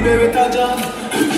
baby, you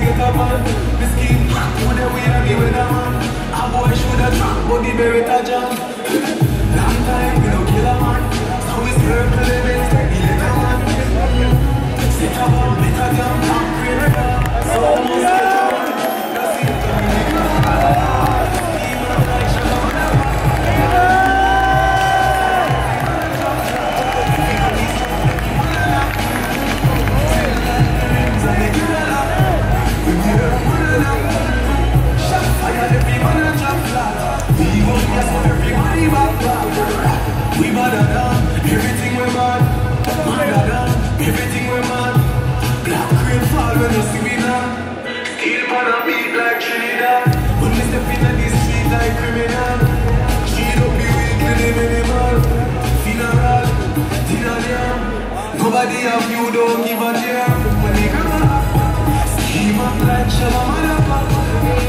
get up on Everything we mad Black rain fall when you see me now pan a beat like Trinidad When me step in the street like criminal She don't be weak with the minimal Funeral, dinner jam Nobody of you don't give a damn. When they come up Scheme up like Shabba Madapa